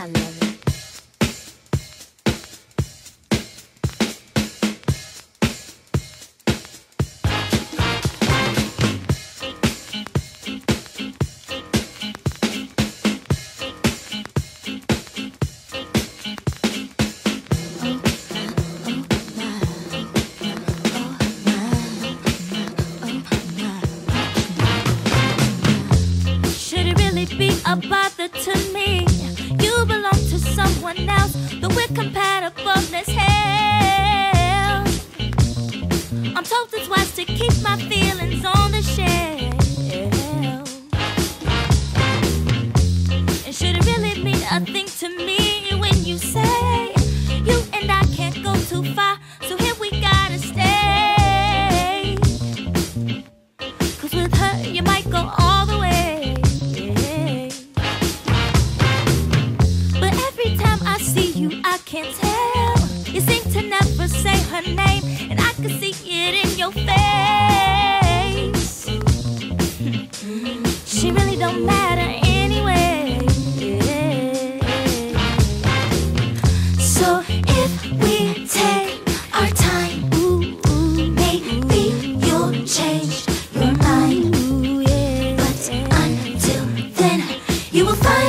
I love it. Should it really be a bother to me? Hell. I'm told it's wise to keep my feelings on the shelf. Should really mean a thing to me when you say you and I can't go too far? So She really don't matter anyway. So if we take our time, maybe you'll change your mind. But until then, you will find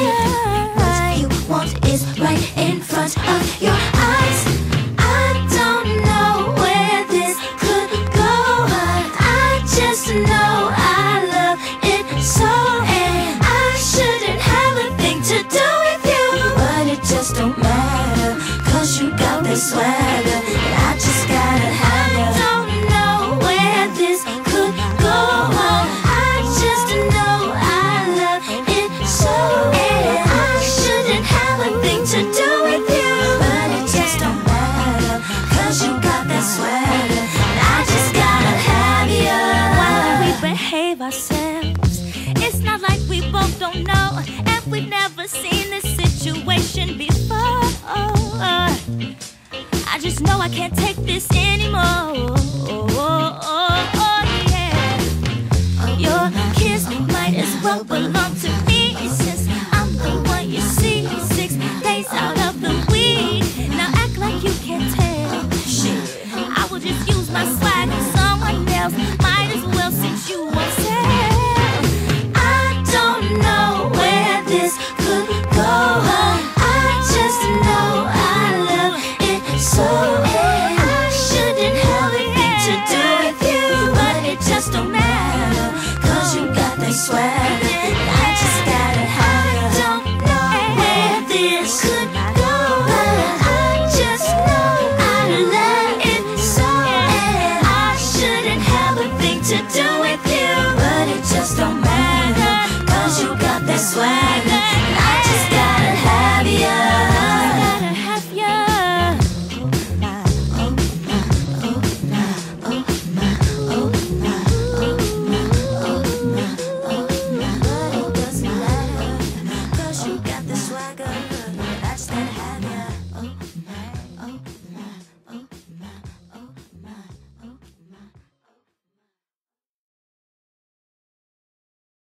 swagger, and I just gotta have you. I don't know where this could go, but I just know I love it so. And I shouldn't have a thing to do with you, but it just don't matter, cause you got that swagger, and I just gotta have you. Why do we behave ourselves? It's not like we both don't know, and we've never seen this situation Know I can't take this anymore. Oh, oh, oh, uh, your kiss might as well belong I